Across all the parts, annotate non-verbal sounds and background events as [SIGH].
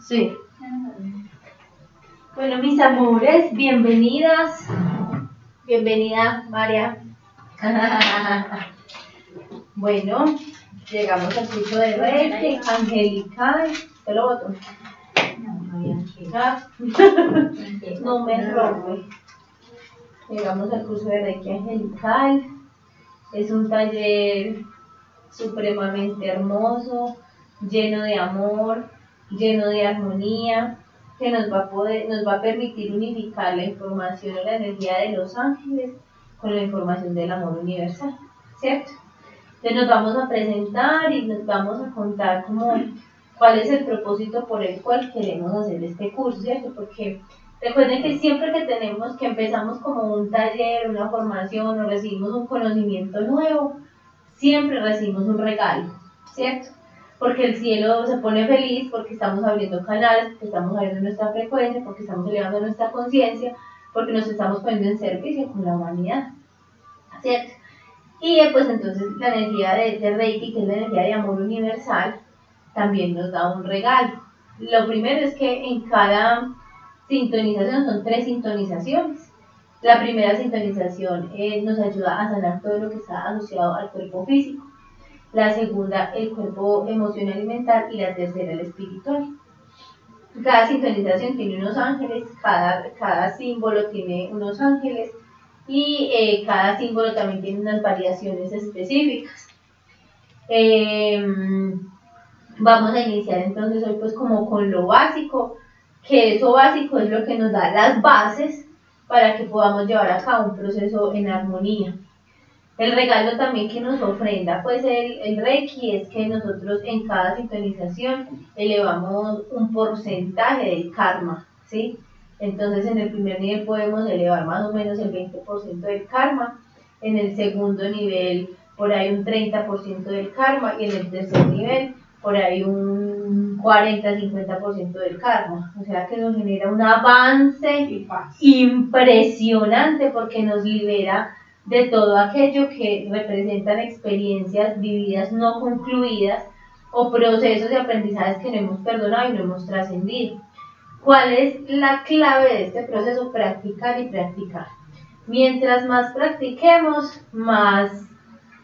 Sí. Bueno, mis amores, bienvenidas. Bienvenida, María. [LAUGHS] bueno, llegamos al curso de Reiki, angelical. Te lo boto. [LAUGHS] No me rompe. Llegamos al curso de Reiki angelical. Es un taller supremamente hermoso, lleno de amor, lleno de armonía, que nos va a poder, nos va a permitir unificar la información o la energía de los ángeles con la información del amor universal, ¿cierto? Entonces nos vamos a presentar y nos vamos a contar cómo, cuál es el propósito por el cual queremos hacer este curso, ¿cierto? Porque recuerden que siempre que tenemos, que empezamos como un taller, una formación o recibimos un conocimiento nuevo, siempre recibimos un regalo, ¿cierto? Porque el cielo se pone feliz, porque estamos abriendo canales, porque estamos abriendo nuestra frecuencia, porque estamos elevando nuestra conciencia, porque nos estamos poniendo en servicio con la humanidad, ¿cierto? Y eh, pues entonces la energía de, de Reiki, que es la energía de amor universal, también nos da un regalo. Lo primero es que en cada sintonización son tres sintonizaciones. La primera sintonización eh, nos ayuda a sanar todo lo que está asociado al cuerpo físico. La segunda, el cuerpo emocional y mental. Y la tercera, el espiritual. Cada sintonización tiene unos ángeles, cada, cada símbolo tiene unos ángeles y eh, cada símbolo también tiene unas variaciones específicas. Em, vamos a iniciar entonces hoy pues como con lo básico, que eso básico es lo que nos da las bases para que podamos llevar a cabo un proceso en armonía. El regalo también que nos ofrenda pues el, el Reiki es que nosotros en cada sintonización elevamos un porcentaje del karma, ¿sí? Entonces en el primer nivel podemos elevar más o menos el 20% del karma, en el segundo nivel por ahí un 30% del karma y en el tercer nivel por ahí un 40-50% del karma. O sea que nos genera un avance impresionante porque nos libera de todo aquello que representan experiencias vividas no concluidas o procesos de aprendizajes que no hemos perdonado y no hemos trascendido. ¿Cuál es la clave de este proceso? Practicar y practicar. Mientras más practiquemos, más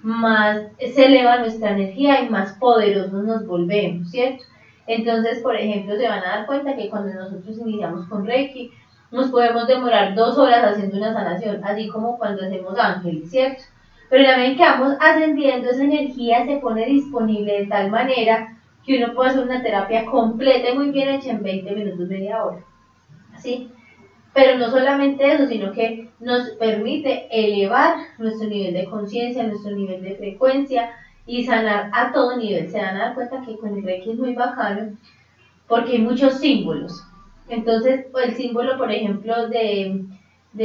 más se eleva nuestra energía y más poderosos nos volvemos, ¿cierto? Entonces, por ejemplo, se van a dar cuenta que cuando nosotros iniciamos con Reiki, nos podemos demorar dos horas haciendo una sanación, así como cuando hacemos ángeles, ¿cierto? Pero ya ven que vamos ascendiendo, esa energía se pone disponible de tal manera que uno puede hacer una terapia completa y muy bien hecha en 20 minutos, media hora. ¿Sí? Pero no solamente eso, sino que nos permite elevar nuestro nivel de conciencia, nuestro nivel de frecuencia y sanar a todo nivel. Se van a dar cuenta que con el Reiki es muy bacano porque hay muchos símbolos. Entonces, el símbolo, por ejemplo, de, de,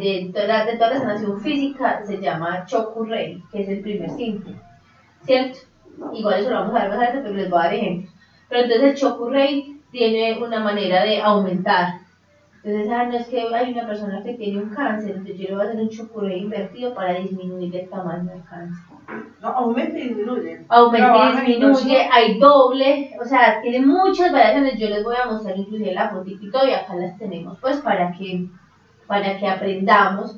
de, toda, de toda la sanación física se llama Chokurei, que es el primer símbolo. ¿Cierto? Igual eso lo vamos a ver más adelante, pero les voy a dar ejemplos. Pero entonces el Chokurei tiene una manera de aumentar entonces, ah, no es que hay una persona que tiene un cáncer, entonces yo le voy a hacer un chocolate invertido para disminuir el tamaño del cáncer. No, aumenta y disminuye. Aumenta y disminuye, hay doble, o sea, tiene muchas variaciones. Yo les voy a mostrar inclusive la fotito y acá las tenemos, pues para que, para que aprendamos.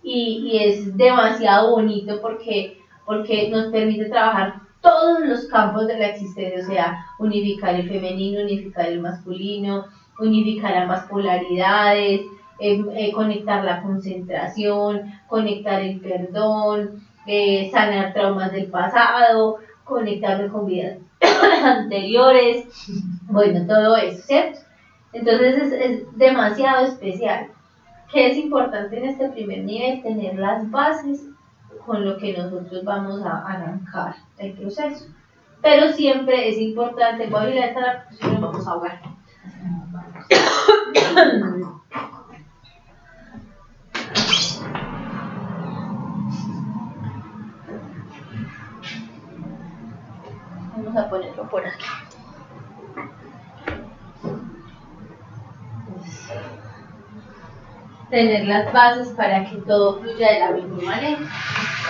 Y, y es demasiado bonito porque, porque nos permite trabajar todos los campos de la existencia, o sea, unificar el femenino, unificar el masculino, unificar ambas polaridades, eh, eh, conectar la concentración, conectar el perdón, eh, sanar traumas del pasado, conectarme con vidas [COUGHS] anteriores, bueno, todo eso, ¿cierto? Entonces es, demasiado especial. ¿Qué es importante en este primer nivel? Tener las bases con lo que nosotros vamos a arrancar el proceso. Pero siempre es importante, voy a ir a esta nos vamos a ahogar. Vamos a ponerlo por aquí. Tener las bases para que todo fluya de la misma manera.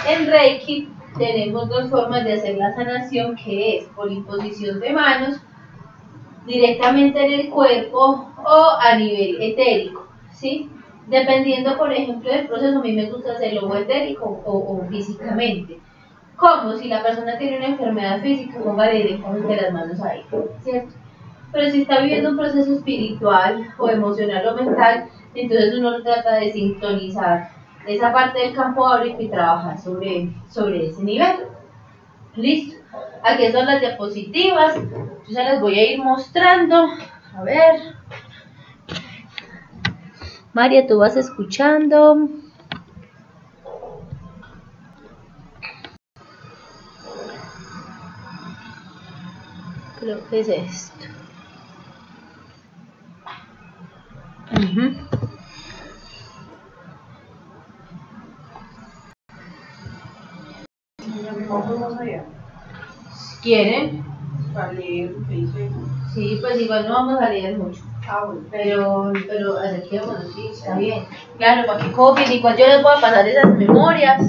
En Reiki tenemos dos formas de hacer la sanación, que es por imposición de manos directamente en el cuerpo o a nivel etérico, ¿sí? Dependiendo, por ejemplo, del proceso, a mí me gusta hacerlo o etérico o, físicamente. Como si la persona tiene una enfermedad física, póngale directamente las manos ahí, ¿cierto? Pero si está viviendo un proceso espiritual o emocional o mental, entonces uno trata de sintonizar esa parte del campo áurico y trabajar sobre, sobre ese nivel. Listo. Aquí son las diapositivas. Yo se las voy a ir mostrando. A ver. María, tú vas escuchando. Creo que es esto. Ujú. Vamos allá. Quieren, dice. sí, pues igual no vamos a leer mucho. Ah, bueno. Pero, pero acerquémonos, sí, está bien. Claro, para que copien, igual yo les voy a pasar esas memorias.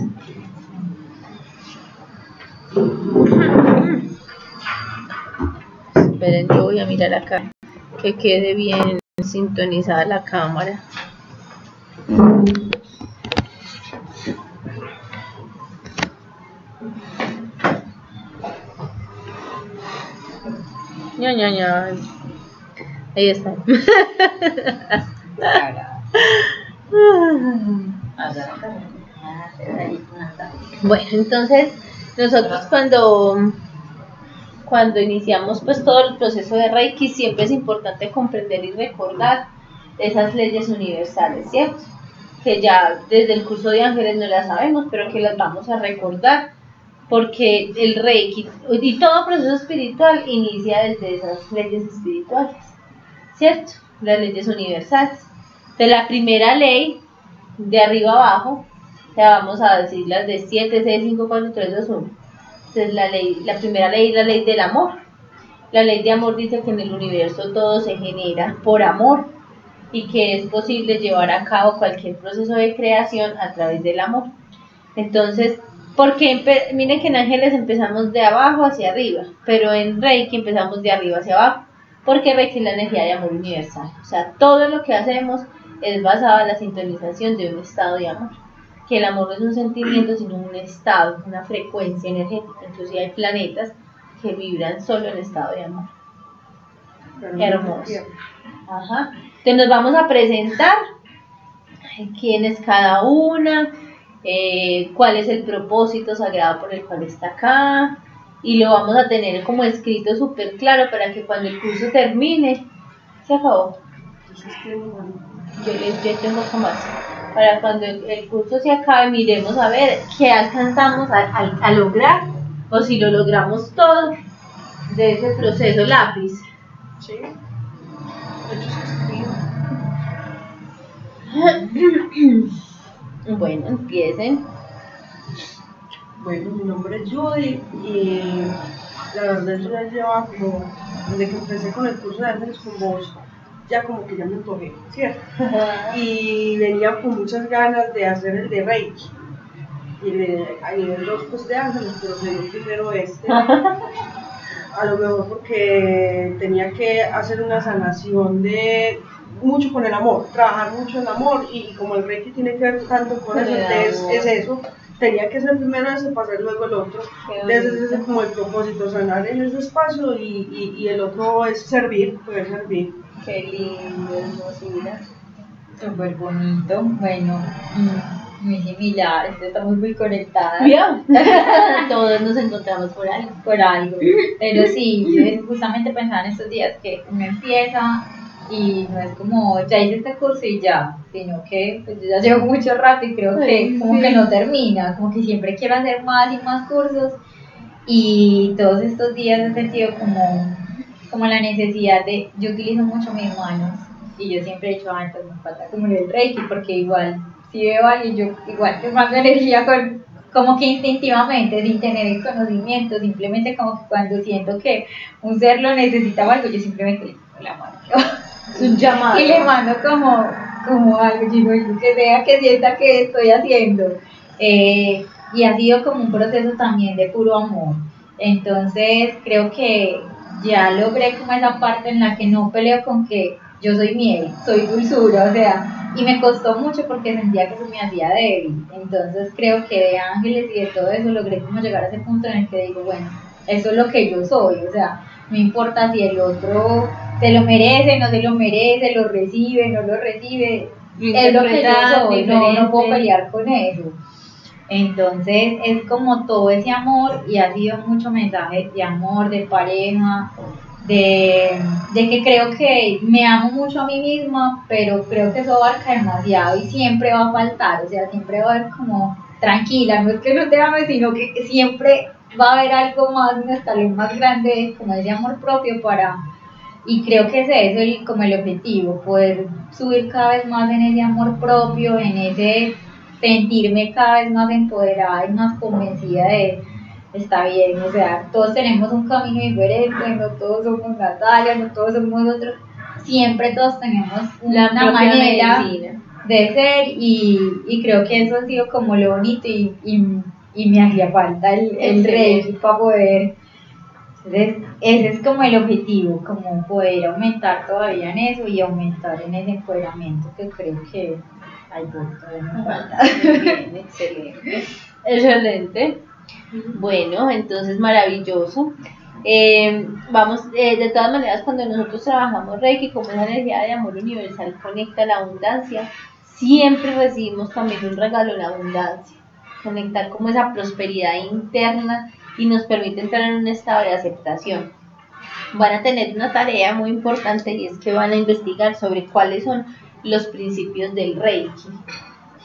[LAUGHS] Esperen, yo voy a mirar acá, que quede bien sintonizada la cámara. Ña, ña, ña. Ahí está. [LAUGHS] Bueno, entonces nosotros cuando cuando iniciamos pues todo el proceso de Reiki siempre es importante comprender y recordar esas leyes universales, ¿cierto? Que ya desde el curso de ángeles no las sabemos, pero que las vamos a recordar porque el Reiki y todo proceso espiritual inicia desde esas leyes espirituales, ¿cierto? Las leyes universales. De la primera ley, de arriba abajo, ya vamos a decir las de 7, 6, 5, 4, 3, 2, 1. Entonces la, ley, la primera ley es la ley del amor. La ley de amor dice que en el universo todo se genera por amor y que es posible llevar a cabo cualquier proceso de creación a través del amor. Entonces, porque miren que en ángeles empezamos de abajo hacia arriba, pero en Reiki empezamos de arriba hacia abajo, porque Reiki es la energía de amor universal. O sea, todo lo que hacemos es basado en la sintonización de un estado de amor. Que el amor no es un sentimiento, sino un estado, una frecuencia energética. Inclusive hay planetas que vibran solo en estado de amor. Hermoso. Ajá. Entonces nos vamos a presentar quién es cada una, eh, cuál es el propósito sagrado por el cual está acá, y lo vamos a tener como escrito súper claro para que cuando el curso termine, se acabó. Yo les yo tengo más. Para cuando el, el curso se acabe, miremos a ver qué alcanzamos a, a- a lograr, o si lo logramos todo de ese proceso lápiz. Sí. Escribe. [CLEARS THROAT] Bueno, empiecen. Bueno, mi nombre es Judy y la verdad yo ya lleva como, desde que empecé con el curso de ángeles con vos, ya como que ya me antojé, ¿cierto? Y venía con muchas ganas de hacer el de Reiki. Y de, a nivel 2 pues de ángeles, pero me dio primero este. [LAUGHS] A lo mejor porque tenía que hacer una sanación de mucho con el amor, trabajar mucho el amor y como el Reiki tiene que ver tanto con eso, amor. es eso. Tenía que ser primero ese para hacer luego el otro. Qué Entonces ese es como el propósito, sanar en ese espacio y, y, y el otro es servir, poder servir. Qué lindo, hermosura. Súper bonito, bueno, mm, muy similar, esto está muy, muy conectada ¿Vio? [LAUGHS] Todos nos encontramos por ahí. por algo. Pero sí, yo justamente pensaba en estos días que uno empieza y no es como ya hice este curso y ya, sino que pues yo ya llevo [LAUGHS] mucho rato y creo que como sí. que no termina, como que siempre quiero hacer más y más cursos y todos estos días he sentido como, como la necesidad de, yo utilizo mucho mis manos y yo siempre he dicho, ah, me falta como el Reiki porque igual si veo a alguien yo igual te mando [LAUGHS] energía con, como que instintivamente, sin tener el conocimiento, simplemente como que cuando siento que un ser lo necesita o algo, yo simplemente la Es un llamado. y le mando como, como algo, digo, yo que sea que sienta que estoy haciendo. Eh, y ha sido como un proceso también de puro amor. Entonces creo que ya logré como esa parte en la que no peleo con que yo soy miel, soy dulzura, o sea, y me costó mucho porque sentía que eso me hacía débil. Entonces creo que de ángeles y de todo eso logré como llegar a ese punto en el que digo, bueno, eso es lo que yo soy, o sea, no importa si el otro se lo merece, no se lo merece, lo recibe, no lo recibe, es lo que yo soy, no, no puedo pelear con eso. Entonces es como todo ese amor y ha sido mucho mensaje de amor, de pareja, de, de, que creo que me amo mucho a mí misma, pero creo que eso abarca demasiado y siempre va a faltar, o sea, siempre va a haber como tranquila, no es que no te ames, sino que siempre va a haber algo más, un escalón más grande, como ese amor propio para, y creo que ese es el, como el objetivo, poder subir cada vez más en ese amor propio, en ese sentirme cada vez más empoderada y más convencida de está bien, o sea, todos tenemos un camino diferente, no todos somos Natalia, no todos somos otros, siempre todos tenemos una manera de ser y, y, creo que eso ha sido como lo bonito y, y, me hacía falta el, el rey para poder, entonces ese es como el objetivo, como poder aumentar todavía en eso y aumentar en ese empoderamiento que creo que hay todavía me falta. excelente. [LAUGHS] Excelente. Bueno, entonces maravilloso. Eh, vamos, eh, de todas maneras, cuando nosotros trabajamos Reiki, como esa energía de amor universal conecta la abundancia, siempre recibimos también un regalo en abundancia. Conectar como esa prosperidad interna y nos permite entrar en un estado de aceptación. Van a tener una tarea muy importante y es que van a investigar sobre cuáles son los principios del Reiki.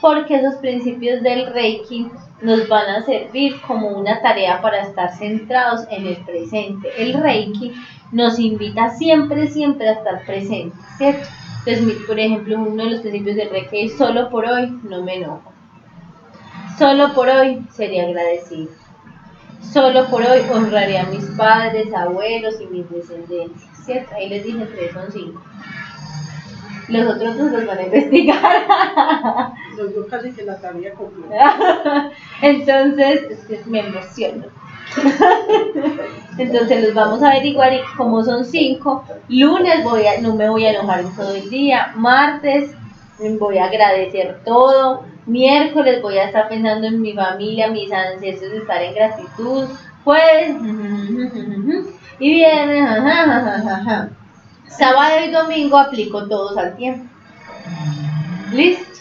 Porque esos principios del Reiki nos van a servir como una tarea para estar centrados en el presente. El Reiki nos invita siempre, siempre a estar presentes, ¿cierto? Entonces, por ejemplo, uno de los principios del Reiki es solo por hoy no me enojo. Solo por hoy sería agradecido. Solo por hoy honraré a mis padres, abuelos y mis descendencias, ¿cierto? Ahí les dije tres, son cinco. Los otros dos los van a investigar. [LAUGHS] Los dos casi que la tarea completa. [LAUGHS] Entonces, es que me emociono. [LAUGHS] Entonces los vamos a averiguar y como son cinco, lunes voy a, no me voy a enojar en todo el día, martes voy a agradecer todo, miércoles voy a estar pensando en mi familia, mis ancestros, estar en gratitud, jueves [LAUGHS] y viernes, [LAUGHS] sábado y domingo aplico todos al tiempo. ¿Listo?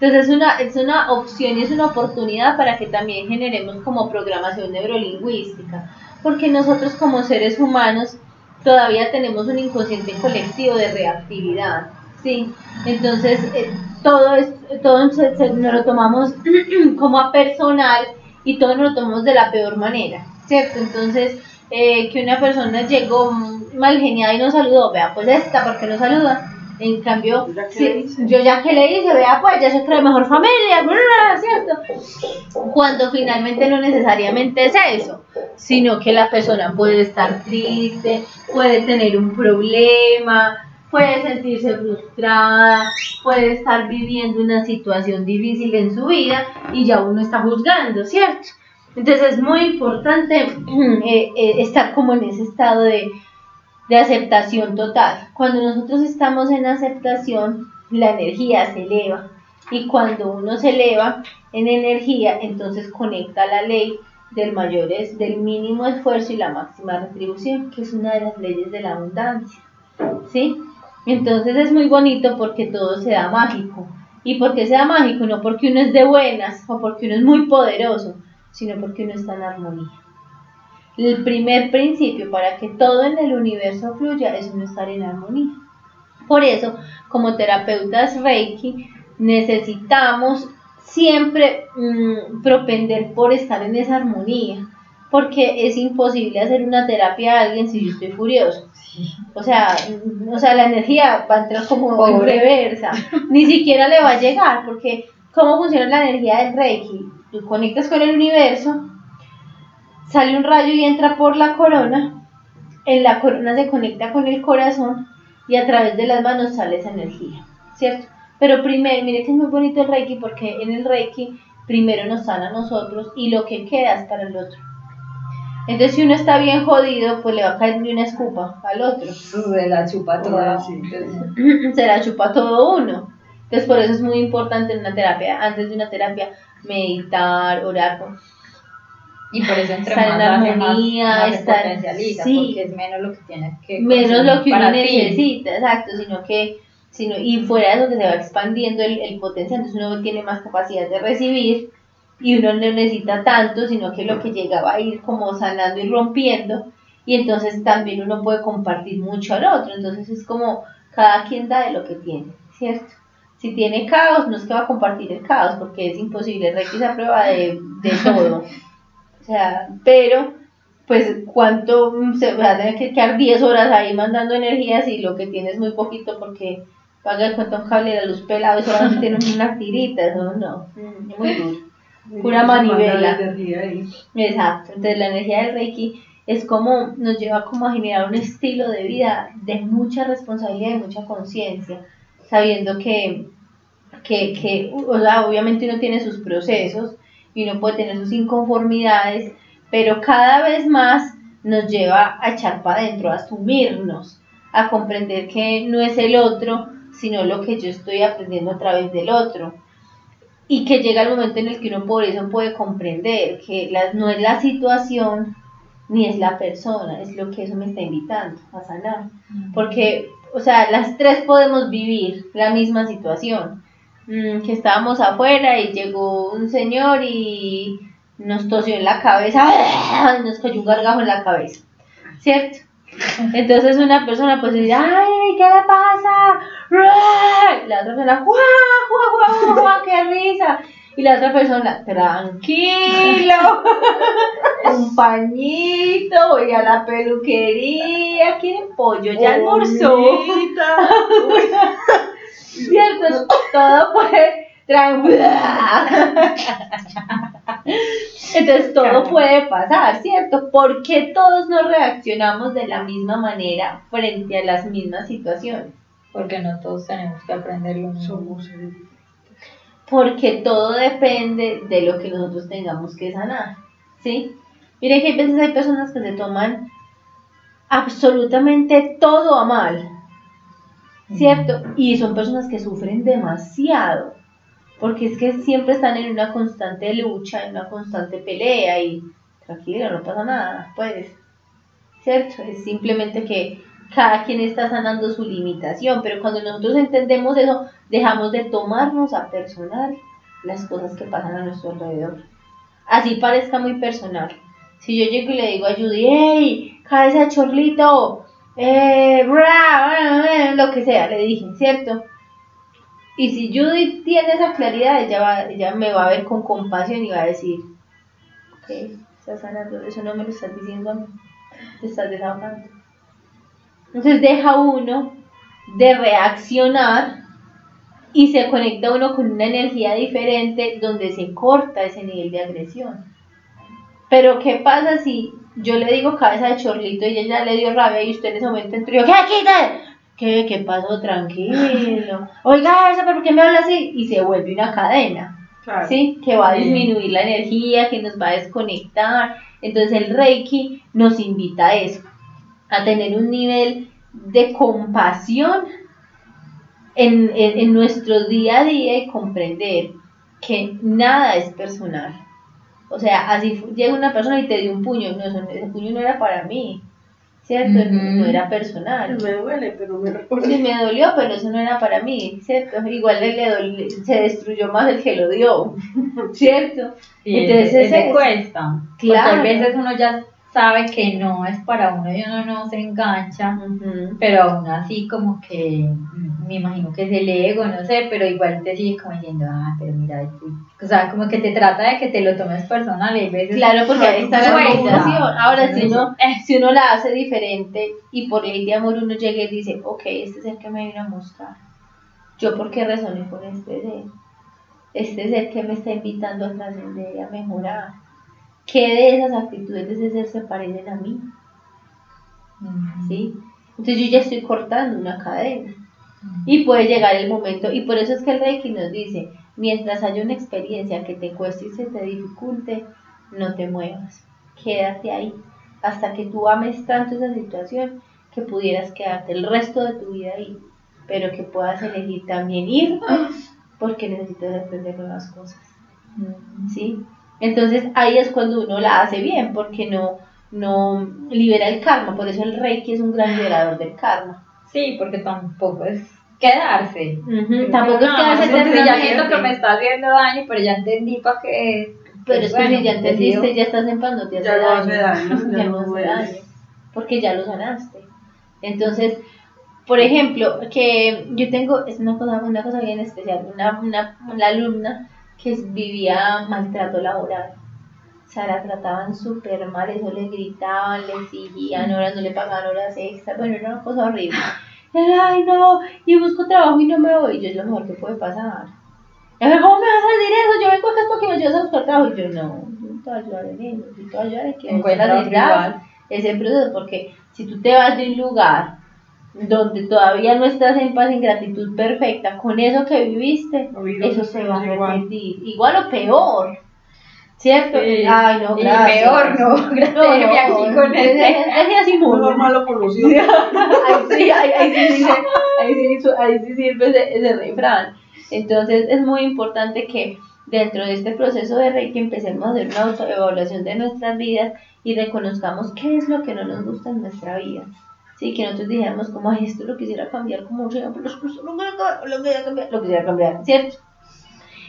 Entonces es una, es una opción y es una oportunidad para que también generemos como programación neurolingüística, porque nosotros como seres humanos todavía tenemos un inconsciente colectivo de reactividad, ¿sí? Entonces eh, todo, es, todo nos lo tomamos [CLEARS THROAT] como a personal y todo nos lo tomamos de la peor manera, ¿cierto? Entonces eh, que una persona llegó mal geniada y no saludó, vea, pues esta, porque no saluda? En cambio, yo ya que le hice, vea, pues ya se cree mejor familia, ¿cierto? Cuando finalmente no necesariamente es eso, sino que la persona puede estar triste, puede tener un problema, puede sentirse frustrada, puede estar viviendo una situación difícil en su vida y ya uno está juzgando, ¿cierto? Entonces es muy importante eh, eh, estar como en ese estado de de aceptación total. Cuando nosotros estamos en aceptación, la energía se eleva. Y cuando uno se eleva en energía, entonces conecta la ley del mayor del mínimo esfuerzo y la máxima retribución, que es una de las leyes de la abundancia. ¿Sí? Entonces es muy bonito porque todo se da mágico. ¿Y por qué se da mágico? No porque uno es de buenas o porque uno es muy poderoso, sino porque uno está en armonía. El primer principio para que todo en el universo fluya es uno estar en armonía. Por eso, como terapeutas Reiki, necesitamos siempre mm, propender por estar en esa armonía, porque es imposible hacer una terapia a alguien si yo estoy furioso. O sea, o sea, la energía va a entrar como en reversa, ni siquiera le va a llegar, porque ¿cómo funciona la energía del Reiki? Tú conectas con el universo, sale un rayo y entra por la corona, en la corona se conecta con el corazón y a través de las manos sale esa energía, ¿cierto? Pero primero, mire que es muy bonito el Reiki porque en el Reiki primero nos sana a nosotros y lo que queda es para el otro. Entonces, si uno está bien jodido, pues le va a caer de una escupa al otro. Se la chupa toda. Sí. [LAUGHS] Se la chupa todo uno. Entonces, por eso es muy importante en una terapia, antes de una terapia, meditar, orar. con- Y por eso entre Estar en más más- armonía, más se estar- potencializa, sí. porque es menos lo que tienes que menos lo que uno ti. necesita, exacto, sino que, sino, y fuera de eso que se va expandiendo el, el potencial, entonces uno tiene más capacidad de recibir y uno no necesita tanto, sino que lo que llega va a ir como sanando y rompiendo, y entonces también uno puede compartir mucho al otro, entonces es como cada quien da de lo que tiene, ¿cierto? Si tiene caos, no es que va a compartir el caos, porque es imposible, Reiki a prueba de, de todo. O sea, pero pues cuánto se va a tener que quedar 10 horas ahí mandando energías y lo que tienes es muy poquito porque paga de cuenta un cable de luz pelado y solamente tiene una tirita, eso no, mm, muy duro. Pura manivela. Exacto, entonces la energía del Reiki es como, nos lleva como a generar un estilo de vida de mucha responsabilidad y mucha conciencia, sabiendo que, que, que, o sea, obviamente uno tiene sus procesos y uno puede tener sus inconformidades, pero cada vez más nos lleva a echar para adentro, a asumirnos, a comprender que no es el otro, sino lo que yo estoy aprendiendo a través del otro y que llega el momento en el que uno por eso puede comprender que la- no es la situación ni es la persona, es lo que eso me está invitando a sanar. Porque, o sea, las tres podemos vivir la misma situación. Mm, que estábamos afuera y llegó un señor y nos tosió en la cabeza, y nos cayó un gargajo en la cabeza, ¿cierto? Entonces una persona pues dice, ay, ¿qué le pasa? La otra persona, ¡guau, guau, guau, guau, qué risa! Y la otra persona, tranquilo, [LAUGHS] un pañito, voy a la peluquería, ¿quieren pollo? Ya almorzó. ¿Cierto? [LAUGHS] Todo puede tranquilo. Entonces todo Claro. puede pasar, ¿cierto? Porque todos nos reaccionamos de la misma manera frente a las mismas situaciones. Porque no todos tenemos que aprender lo mismo. Somos seres Porque todo depende de lo que nosotros tengamos que sanar, ¿sí? Miren que a veces hay personas que se toman absolutamente todo a mal, ¿cierto? Y son personas que sufren demasiado, porque es que siempre están en una constante lucha, en una constante pelea y tranquilo, no pasa nada, pues, ¿cierto? Es simplemente que cada quien está sanando su limitación, pero cuando nosotros entendemos eso, dejamos de tomarnos a personal las cosas que pasan a nuestro alrededor. Así parezca muy personal. Si yo llego y le digo a Judy, hey, cabeza de chorlito, eh, bra, bra, bra", lo que sea, le dije, ¿cierto? Y si Judy tiene esa claridad, ella, va, ella me va a ver con compasión y va a decir, ok, estás sanando, eso no me lo estás diciendo a mí, te estás desahogando. Entonces deja uno de reaccionar y se conecta uno con una energía diferente donde se corta ese nivel de agresión. Pero ¿qué pasa si yo le digo cabeza de chorlito y ella ya le dio rabia y usted en ese momento entró y ¿qué quita? ¿Qué, ¿Qué pasó? Tranquilo. Oiga, ¿eso por qué me habla así? Y se vuelve una cadena. Claro. ¿sí? Que va a disminuir la energía, que nos va a desconectar. Entonces el Reiki nos invita a eso, a tener un nivel de compasión en, en- en nuestro día a día y comprender que nada es personal. O sea, así llega una persona y te dio un puño, no, eso- ese puño no era para mí, ¿cierto? Ujú. No era personal. Me duele, pero me recuerda. Sí, me dolió, pero eso no era para mí, ¿cierto? Igual le, le doli- se destruyó más el que lo dio, [LAUGHS] ¿cierto? Sí, Entonces, ese, ese cuesta. Porque Claro. a veces uno ya sabe que no es para uno y uno no se engancha. Pero aún así como que me imagino que es el ego, no sé, pero igual te sigue como diciendo, ah, pero mira, tú", o sea, como que te trata de que te lo tomes personal y veces Claro, porque ahí está la. Ahora, si uno, [LAUGHS] si uno la hace diferente y por ley de amor uno llega y dice, ok, este es el que me vino a buscar. Yo porque resoné con este ser. Este es el que me está invitando a trascender a mejorar. ¿Qué de esas actitudes de ese ser se parecen a mí? ¿Sí? Entonces yo ya estoy cortando una cadena. Y puede llegar el momento, y por eso es que el Reiki nos dice, mientras haya una experiencia que te cueste y se te dificulte, no te muevas, quédate ahí, hasta que tú ames tanto esa situación que pudieras quedarte el resto de tu vida ahí, pero que puedas elegir también ir porque necesitas aprender nuevas cosas. ¿Sí? Entonces ahí es cuando uno la hace bien, porque no, no libera el karma, por eso el Reiki es un gran liberador del karma. Sí, porque tampoco es quedarse. Tampoco es quedarse eternamente. siento que me está haciendo daño, pero ya entendí para qué es. Pero es que Bueno, si ya entendiste, ya estás en paz, no te hace Ya no daño. hace daño, [LAUGHS] ya no no hace daño. Porque ya lo sanaste. Entonces, por ejemplo, que yo tengo, es una cosa, una cosa bien especial, una, una, una alumna que vivía maltrato laboral. O sea, la trataban súper mal, eso le gritaban, le exigían horas, no le pagaban horas extras, bueno, era una cosa horrible. Ay, no, y busco trabajo y no me voy, yo es lo mejor que puede pasar. Y ver, ¿cómo me vas a decir eso? Yo vengo acá porque me ayudas a buscar trabajo. Y yo, no, yo no te voy a ayudar en eso, yo te voy a ayudar en que Encuentra encuentras ese proceso, porque si tú te vas de un lugar donde todavía no estás en paz, en gratitud perfecta, con eso que viviste, eso se va a igual. repetir. Igual o peor. ¿Cierto? Sí. Ay, no, Y gracias. peor, no, [LAUGHS] gracias, No, déjeme aquí con este. así Muy mucho. normal o conocido. Ahí sí, ahí, ahí sí, dice- ahí sí, ahí sí sirve ese, ese refrán. Entonces es muy importante que dentro de este proceso de Reiki empecemos a hacer una autoevaluación de nuestras vidas y reconozcamos qué es lo que no nos gusta en nuestra vida. Sí, que nosotros dijéramos como, esto lo quisiera cambiar como sea, pero esto lo quisiera, lo quisiera cambiar, lo quisiera cambiar, ¿cierto?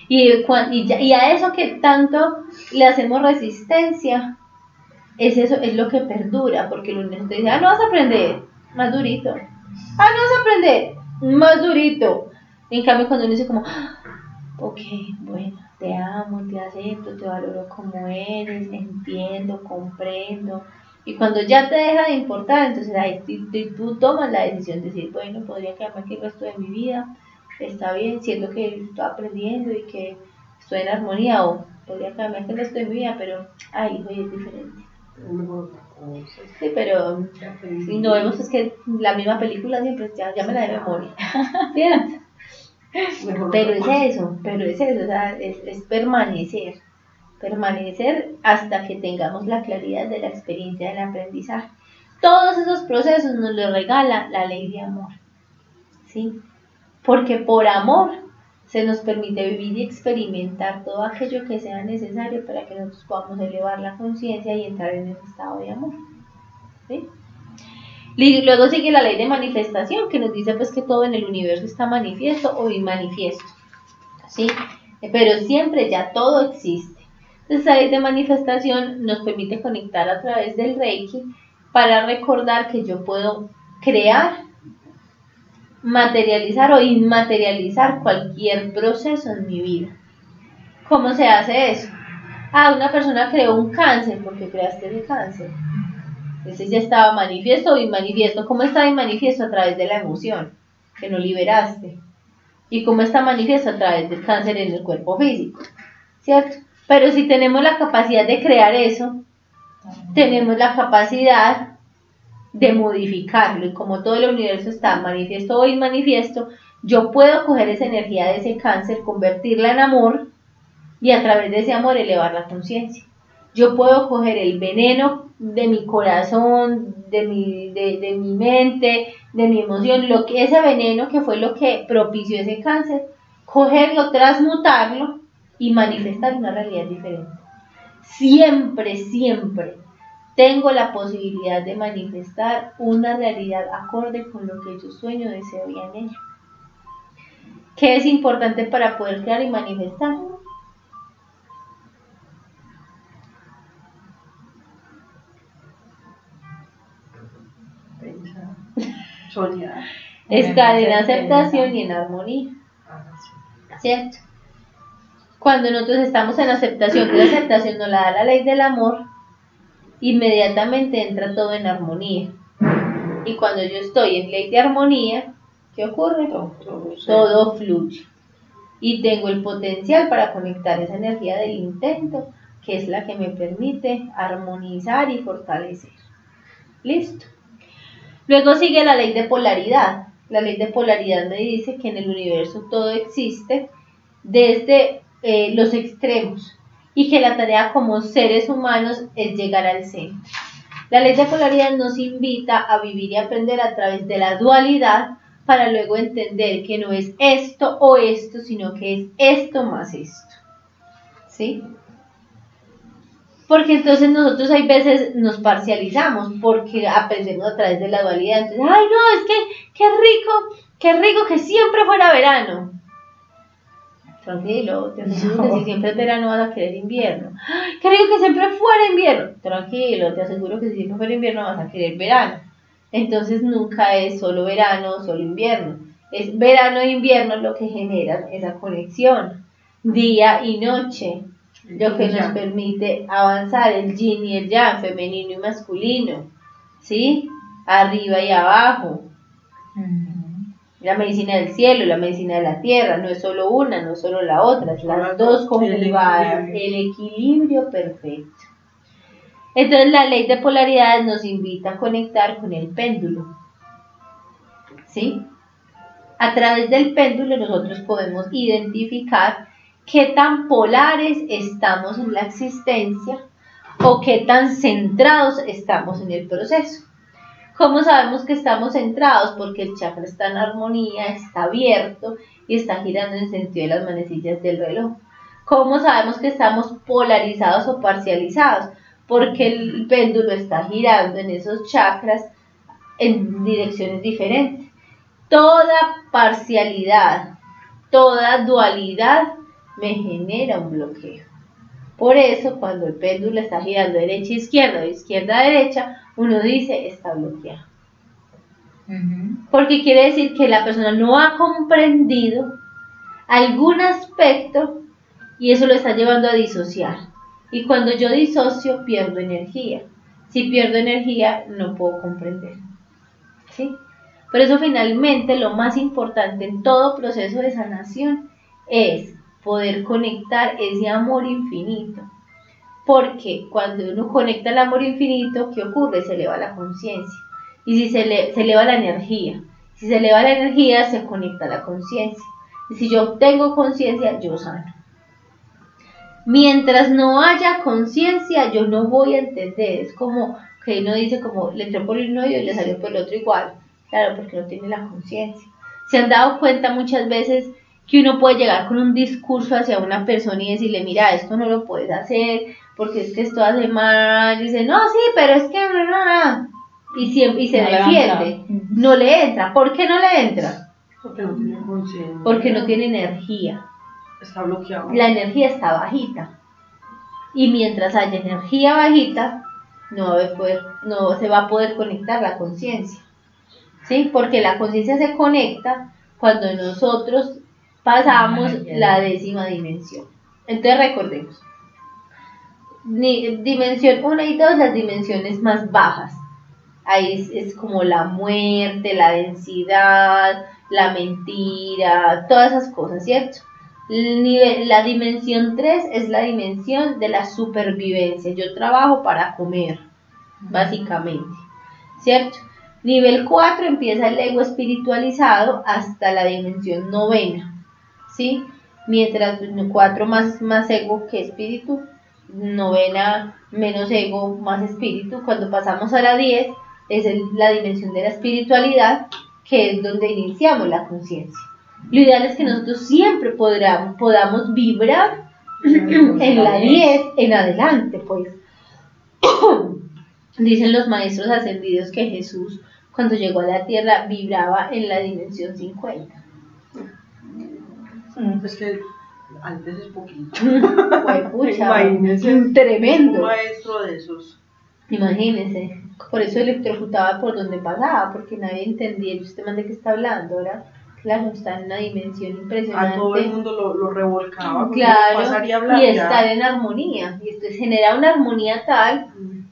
Y, cuan- y, ya- a eso que tanto le hacemos resistencia, es eso, es lo que perdura, porque el universo te dice, ah, no vas a aprender, más durito. Ah, no vas a aprender, más durito. En cambio, cuando uno dice como, "Ah, ok, bueno, te amo, te acepto, te valoro como eres, entiendo, comprendo. Y cuando ya te deja de importar, entonces ahí tú, tomas la decisión de decir, bueno, podría quedarme aquí el resto de mi vida, está bien, siendo que estoy aprendiendo y que estoy en armonía, o podría quedarme aquí el resto de mi vida, pero, ay, hoy es diferente. Sí, pero si no vemos es que la misma película siempre ya, ya me la de memoria. [LAUGHS] Pero es eso, pero es eso, o sea, es, es permanecer, permanecer hasta que tengamos la claridad de la experiencia del aprendizaje. Todos esos procesos nos los regala la ley de amor, ¿sí? Porque por amor se nos permite vivir y experimentar todo aquello que sea necesario para que nosotros podamos elevar la conciencia y entrar en ese estado de amor, ¿sí? Luego sigue la ley de manifestación que nos dice pues que todo en el universo está manifiesto o inmanifiesto. ¿Sí? Pero siempre ya todo existe. La ley de manifestación nos permite conectar a través del Reiki para recordar que yo puedo crear, materializar o inmaterializar cualquier proceso en mi vida. ¿Cómo se hace eso? Ah, una persona creó un cáncer porque creaste ese cáncer. Ese ya estaba manifiesto o inmanifiesto. ¿Cómo está inmanifiesto? A través de la emoción que no liberaste. ¿Y cómo está manifiesto? A través del cáncer en el cuerpo físico. ¿Cierto? Pero si tenemos la capacidad de crear eso, tenemos la capacidad de modificarlo. Y como todo el universo está manifiesto o inmanifiesto, yo puedo coger esa energía de ese cáncer, convertirla en amor y a través de ese amor elevar la conciencia. Yo puedo coger el veneno de mi corazón, de mi, de, de mi mente, de mi emoción, lo que ese veneno que fue lo que propició ese cáncer, cogerlo, transmutarlo y manifestar una realidad diferente. Siempre, siempre tengo la posibilidad de manifestar una realidad acorde con lo que yo sueño, deseo y anhelo. ¿Qué es importante para poder crear y manifestar? Soñar. Estar en aceptación y en armonía. ¿Cierto? Cuando nosotros estamos en aceptación, que la aceptación nos la da la ley del amor, inmediatamente entra todo en armonía. Y cuando yo estoy en ley de armonía, ¿qué ocurre? Todo, todo, sí. todo fluye. Y tengo el potencial para conectar esa energía del intento, que es la que me permite armonizar y fortalecer. ¿Listo? Luego sigue la ley de polaridad. La ley de polaridad me dice que en el universo todo existe desde eh, los extremos y que la tarea como seres humanos es llegar al centro. La ley de polaridad nos invita a vivir y aprender a través de la dualidad para luego entender que no es esto o esto, sino que es esto más esto. ¿Sí? Porque entonces nosotros hay veces nos parcializamos porque aprendemos a través de la dualidad. Entonces, ay no, es que qué rico, qué rico que siempre fuera verano. Tranquilo, te aseguro que si siempre es verano vas a querer invierno. Qué rico que siempre fuera invierno. Tranquilo, te aseguro que si siempre fuera invierno vas a querer verano. Entonces nunca es solo verano o solo invierno. Es verano e invierno lo que genera esa conexión. Día y noche lo que nos permite avanzar el yin y el yang, femenino y masculino, ¿sí? Arriba y abajo. La medicina del cielo, la medicina de la tierra, no es solo una, no es solo la otra, es las dos conjugadas, el equilibrio perfecto. Entonces la ley de polaridades nos invita a conectar con el péndulo. ¿Sí? A través del péndulo nosotros podemos identificar qué tan polares estamos en la existencia o qué tan centrados estamos en el proceso. ¿Cómo sabemos que estamos centrados? Porque el chakra está en armonía, está abierto y está girando en sentido de las manecillas del reloj. ¿Cómo sabemos que estamos polarizados o parcializados? Porque el péndulo está girando en esos chakras en direcciones diferentes. Toda parcialidad, toda dualidad me genera un bloqueo. Por eso, cuando el péndulo está girando derecha a izquierda o izquierda a derecha, uno dice está bloqueado. Porque quiere decir que la persona no ha comprendido algún aspecto y eso lo está llevando a disociar. Y cuando yo disocio, pierdo energía. Si pierdo energía, no puedo comprender. ¿Sí? Por eso finalmente lo más importante en todo proceso de sanación es poder conectar ese amor infinito. Porque cuando uno conecta el amor infinito, ¿qué ocurre? Se eleva la conciencia. Y si se, se eleva la energía. Si se eleva la energía, se conecta la conciencia. Y si yo tengo conciencia, yo sano. Mientras no haya conciencia, yo no voy a entender. Es como que uno dice como le entró por uno y le salió por el otro igual. Claro, porque no tiene la conciencia. Se han dado cuenta muchas veces que uno puede llegar con un discurso hacia una persona y decirle, mira, esto no lo puedes hacer, porque es que esto hace mal, y dice, no, sí, pero es que no, no, y, siempre, y se defiende, no le entra, ¿por qué no le entra? Porque no tiene conciencia. Porque no tiene energía, Está bloqueado. la energía está bajita, y mientras haya energía bajita, no, va a poder, no se va a poder conectar la conciencia, ¿sí? Porque la conciencia se conecta cuando nosotros pasamos la décima dimensión. Entonces recordemos, ni- dimensión 1 y 2, las dimensiones más bajas. Ahí es, es como la muerte, la densidad, la mentira, todas esas cosas, ¿cierto? El nivel- la dimensión 3 es la dimensión de la supervivencia. Yo trabajo para comer, básicamente, ¿cierto? Nivel 4 empieza el ego espiritualizado hasta la dimensión novena, ¿sí? Mientras 4 más, más ego que espíritu, novena menos ego más espíritu. Cuando pasamos a la 10 es el- la dimensión de la espiritualidad, que es donde iniciamos la conciencia. Lo ideal es que nosotros siempre podamos, podamos vibrar en la 10 en adelante, pues. [COUGHS] Dicen los maestros ascendidos que Jesús, cuando llegó a la tierra, vibraba en la dimensión 50. Es que antes es poquito. Pucha, Imagínese. [LAUGHS] Un tremendo. maestro de esos. Imagínense. Por eso electrocutaba por donde pasaba, porque nadie entendía el sistema de qué está hablando, ¿verdad? Claro, está en una dimensión impresionante. A todo el mundo lo, lo revolcaba. Claro, pasar y hablar. y ya. estar en armonía. Y esto genera una armonía tal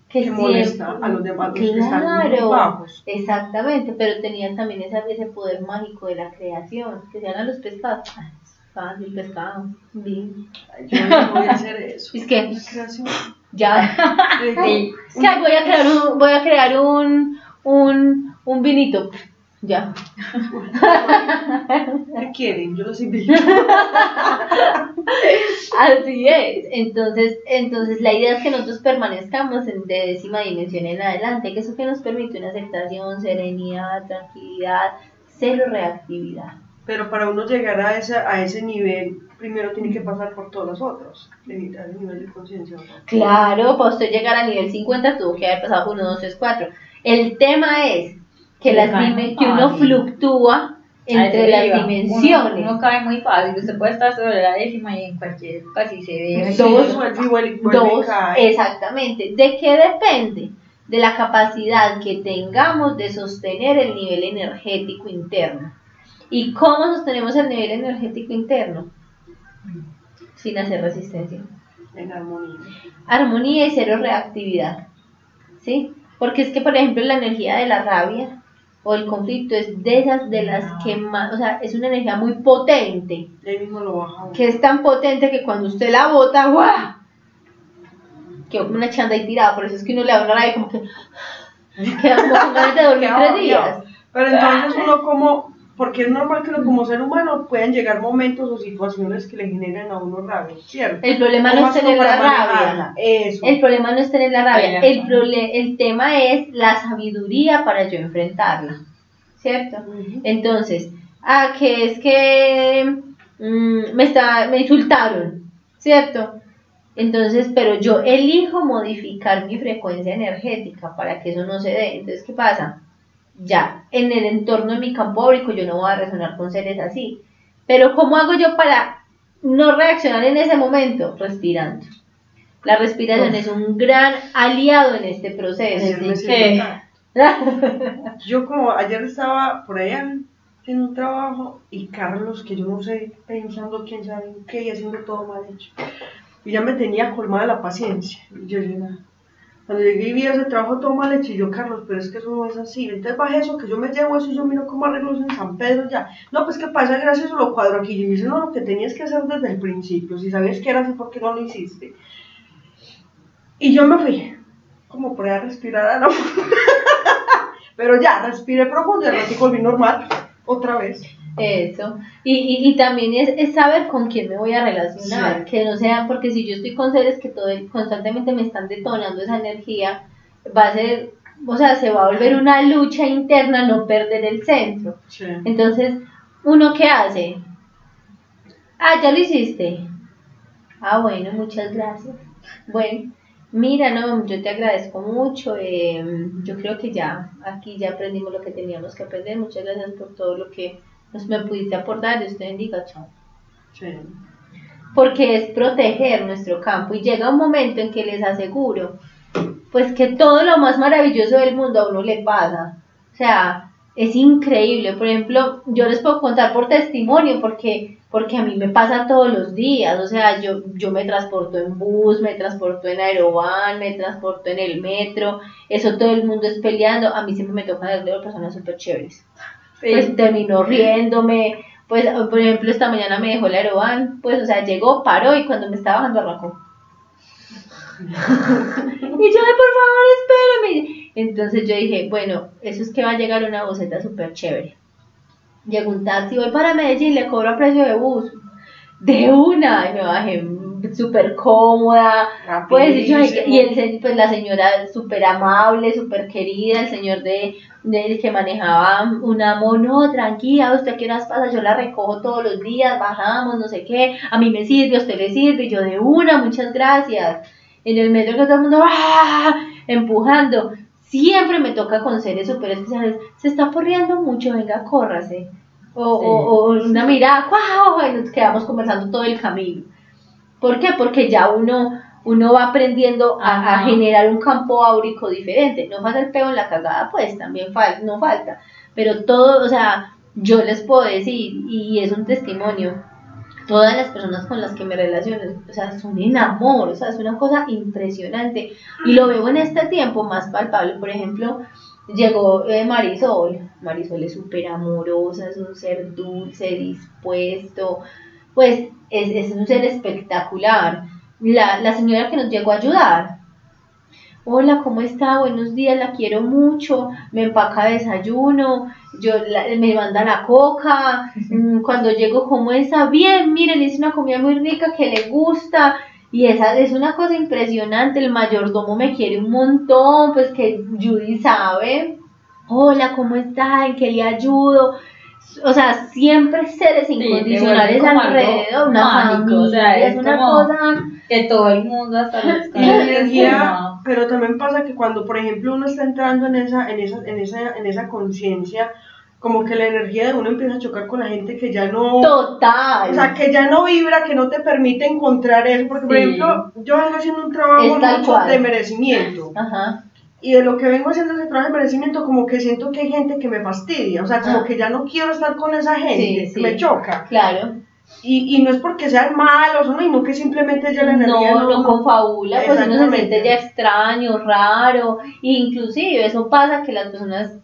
que Que molesta a los demás los que están muy Claro, bajos. exactamente, pero tenían también esa, ese poder mágico de la creación, que se llaman los pescados. Fácil, pescado. bien. Ay, Yo no voy a hacer eso. Es que ya. [LAUGHS] Que voy a crear un, voy a crear un, un, un vinito. Ya. ¿Qué quieren? Yo los invito. [LAUGHS] Así es. Entonces, entonces la idea es que nosotros permanezcamos en, de décima dimensión en adelante, que eso que nos permite una aceptación, serenidad, tranquilidad, cero reactividad. Pero para uno llegar a ese, a ese nivel, primero tiene que pasar por todos los otros, de- al nivel de conciencia. Claro, para usted llegar a nivel 50 tuvo que haber pasado 1, 2, 3, 4. El tema es que, las dime- que uno fluctúa entre las dimensiones. Uno, uno cae muy fácil, usted puede estar sobre la décima y en cualquier casi se ve. Dos, y Dos, cae. exactamente. ¿De qué depende? De la capacidad que tengamos de sostener el nivel energético interno. ¿Y cómo sostenemos el nivel energético interno? Sin hacer resistencia. En armonía. Armonía y cero reactividad. ¿Sí? Porque es que, por ejemplo, la energía de la rabia o el conflicto es de esas de las que más, o sea, es una energía muy potente ahí mismo lo baja. que es tan potente que cuando usted la bota, ¡guau! Quedó como una chanda ahí tirada, por eso es que uno le da una rabia como que [LAUGHS] queda como con ganas de dormir Queda tres días. Pero entonces uno como, porque es normal que uno como ser humano puedan llegar momentos o situaciones que le generen a uno rabia, ¿cierto? El problema ¿Cómo no es tener la rabia. Eso. El problema no es tener la rabia. El, el tema es la sabiduría para yo enfrentarla. ¿Cierto? Entonces, ah, que es que mm, me, está, me insultaron, ¿cierto? Entonces, pero yo elijo modificar mi frecuencia energética para que eso no se dé. Entonces, ¿qué pasa? Ya, en el entorno de mi campo áurico yo no voy a resonar con seres así. Pero ¿cómo hago yo para no reaccionar en ese momento? Respirando. La respiración Uf. es un gran aliado en este proceso. Así que-. [LAUGHS] Yo como ayer estaba por allá en un trabajo y Carlos, que yo no sé, pensando quién sabe qué y haciendo todo mal hecho. Y ya me tenía colmada la paciencia. Y yo dije. Cuando llegué y ese trabajo todo mal hecho, y yo, Carlos, pero es que eso no es así. Entonces baje eso, que yo me llevo eso y yo miro cómo arreglo en San Pedro ya. No, pues que pasa, gracias, eso lo cuadro aquí. Y me dice, no, lo que tenías que hacer desde el principio. Si sabías que era así, ¿por qué no lo hiciste? Y yo me fui, como por ahí a respirar a la [LAUGHS] Pero ya, respiré profundo y al volví normal, otra vez. Eso. Y, y, y también es, es saber con quién me voy a relacionar, Sí. que no sea, porque si yo estoy con seres que todo el- constantemente me están detonando esa energía, va a ser, o sea, se va a volver una lucha interna no perder el centro. Sí. Entonces, ¿uno qué hace? Ah, ya lo hiciste. Ah, bueno, muchas gracias. Bueno, mira, no, yo te agradezco mucho. eh, yo creo que ya, aquí ya aprendimos lo que teníamos que aprender. Muchas gracias por todo lo que nos me pudiste aportar. Dios te bendiga, chao. Sí. Porque es proteger nuestro campo y llega un momento en que les aseguro, pues que todo lo más maravilloso del mundo a uno le pasa. O sea, es increíble. Por ejemplo, yo les puedo contar por testimonio porque, porque a mí me pasa todos los días. O sea, yo, yo me transporto en bus, me transporto en aeroban, me transporto en el metro. Eso todo el mundo es peleando. A mí siempre me toca de personas súper chéveres. Pues terminó riéndome. Pues, por ejemplo, esta mañana me dejó el aeroban. Pues, o sea, llegó, paró y cuando me estaba bajando arrancó. [LAUGHS] Y yo, "Ay, por favor, espérame. Entonces yo dije, bueno, eso es que va a llegar una boceta súper chévere. Llegó un taxi, voy para Medellín, le cobro a precio de bus. De una, y me bajé súper cómoda. Pues, y, y el pues la señora súper amable, súper querida, el señor de, del que manejaba una mono, tranquila, usted qué horas pasa, yo la recojo todos los días, bajamos, no sé qué, a mí me sirve, a usted le sirve, yo de una, muchas gracias. En el metro que todo el mundo ¡ah! empujando, siempre me toca con seres súper especiales, se está porreando mucho, venga, córrase. O, Sí. o, o una mirada, ¡guau! y nos quedamos conversando todo el camino. ¿Por qué? Porque ya uno, uno va aprendiendo a, a generar un campo áurico diferente. No falta el pego en la cagada, pues también no falta. Pero todo, o sea, yo les puedo decir, y es un testimonio, todas las personas con las que me relaciono, o sea, son en amor, o sea, es una cosa impresionante. Y lo veo en este tiempo más palpable, por ejemplo, llegó eh, Marisol, Marisol es súper amorosa, es un ser dulce, dispuesto, pues es, es un ser espectacular. La, la señora que nos llegó a ayudar, hola, ¿cómo está? Buenos días, la quiero mucho, me empaca desayuno, yo me manda la coca, mm, cuando llego, ¿cómo está? Bien, miren, es una comida muy rica que le gusta. Y esa es una cosa impresionante, el mayordomo me quiere un montón, pues que Judy sabe, hola, ¿cómo está? ¿En qué le ayudo? O sea, siempre seres incondicionales algo alrededor, una mágico, familia, o sea, es es una como- cosa... Que todo el mundo hasta los energía, pero también pasa que cuando, por ejemplo, uno está entrando en esa, en esa, en esa, en esa conciencia, como que la energía de uno empieza a chocar con la gente que ya no, Total. o sea, que ya no vibra, que no te permite encontrar eso, porque por Sí. ejemplo, yo vengo haciendo un trabajo mucho de merecimiento. Ajá. Y de lo que vengo haciendo ese trabajo de merecimiento, como que siento que hay gente que me fastidia, o sea, como Ah. que ya no quiero estar con esa gente, Sí, me choca. Claro. Y, y no es porque sean malos, no, sino que simplemente ya la energía No, no confabula, pues uno se siente ya extraño, raro, inclusive eso pasa que las personas,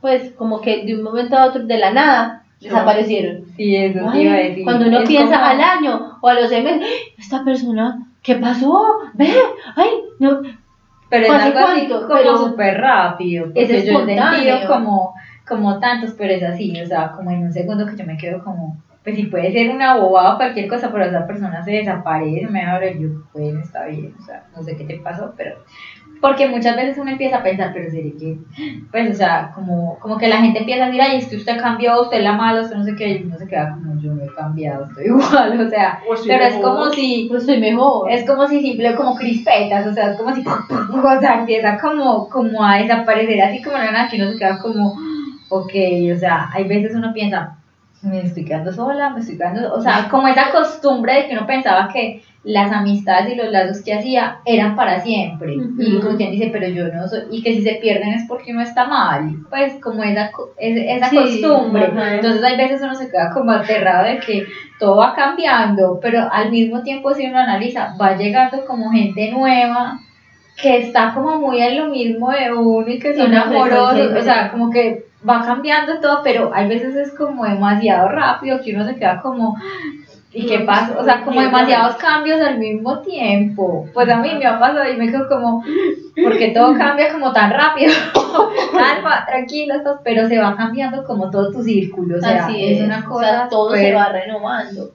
pues como que de un momento a otro, de la nada, desaparecieron. Sí, eso Ay, iba a decir. cuando uno Es piensa como- al año o a los seis meses, "Ay, esta persona, ¿qué pasó? Ve, ay, no, Pero es ¿Hace algo así cuánto? como súper rápido. Porque Es yo he sentido como, como tantos, pero es así, o sea, como en un segundo que yo me quedo como, pues si puede ser una bobada o cualquier cosa, pero esa persona se desaparece, me abre yo, bueno, está bien, o sea, no sé qué te pasó, pero... Porque muchas veces uno empieza a pensar, pero sería que, pues, o sea, como, como que la gente empieza a decir, ay, es que usted cambió, usted es la mala, usted no sé qué, y uno se queda como, yo no he cambiado, estoy [LAUGHS] igual, o sea, estoy pero es como si, pues soy mejor. es como si simple, como crispetas, o sea, es como si, [LAUGHS] o sea, empieza como, como a desaparecer, así como la nada, que uno se queda como, ok, o sea, hay veces uno piensa, me estoy quedando sola, me estoy quedando, o sea, como esa costumbre de que uno pensaba que las amistades y los lazos que hacía eran para siempre, y como quien dice, pero yo no soy, y que si se pierden es porque uno está mal, pues como esa, esa Sí, costumbre, entonces hay veces uno se queda como aterrado de que todo va cambiando, pero al mismo tiempo si uno analiza, va llegando como gente nueva que está como muy en lo mismo de uno y que son amorosos, o sea, como que va cambiando todo, pero hay veces es como demasiado rápido que uno se queda como, ¿y qué pasa? O sea, como demasiados cambios al mismo tiempo. Pues a mí me ha pasado y me quedo como, porque todo cambia como tan rápido. [LAUGHS] Calma, tranquila, estás, pero se va cambiando como todo tu círculo, o sea, Así es, es, una o cosa sea, todo se va renovando.